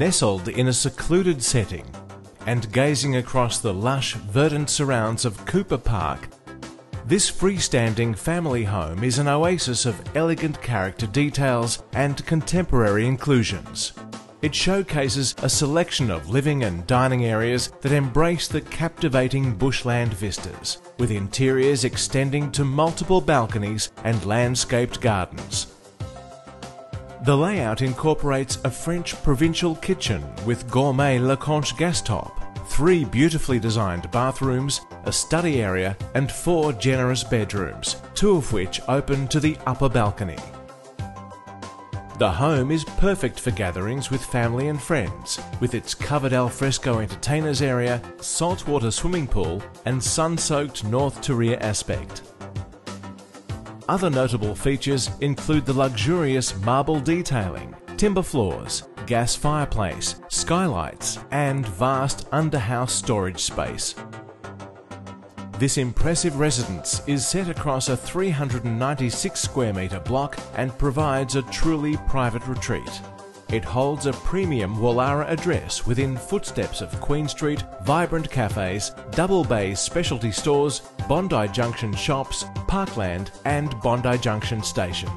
Nestled in a secluded setting and gazing across the lush, verdant surrounds of Cooper Park, this freestanding family home is an oasis of elegant character details and contemporary inclusions. It showcases a selection of living and dining areas that embrace the captivating bushland vistas, with interiors extending to multiple balconies and landscaped gardens. The layout incorporates a French provincial kitchen with gourmet Lacanche gas top, three beautifully designed bathrooms, a study area and four generous bedrooms, two of which open to the upper balcony. The home is perfect for gatherings with family and friends, with its covered alfresco entertainers area, saltwater swimming pool, and sun-soaked North Turia aspect. Other notable features include the luxurious marble detailing, timber floors, gas fireplace, skylights, and vast under-house storage space. This impressive residence is set across a 396 square metre block and provides a truly private retreat. It holds a premium Woollahra address within footsteps of Queen Street, vibrant cafes, Double Bay specialty stores, Bondi Junction shops, Parkland and Bondi Junction Station.